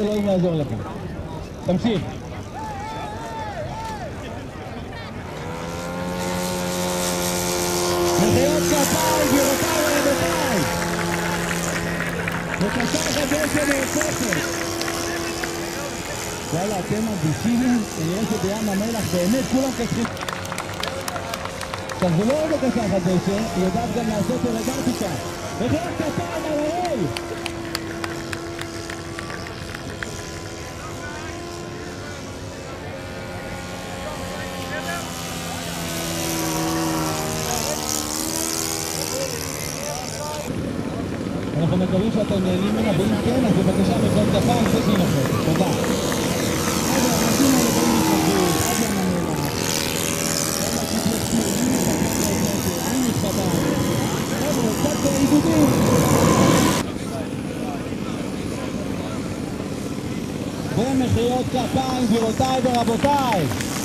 אלוהים יעזור לך. תמשיך. וואלה, אתם אדישים? כנראה שבים המלח באמת כולם כסחים. עכשיו זה לא רק בבקשה חדשת, היא יודעת גם לעשות אלגנטיקה. מחיאות כפיים על הראל! אנחנו מקווים שאתם נהנים ממנה, ואם כן, אז בבקשה מחיאות כפיים, צריך להימחק. תודה. ומחיאות כפיים, גבירותיי ורבותיי.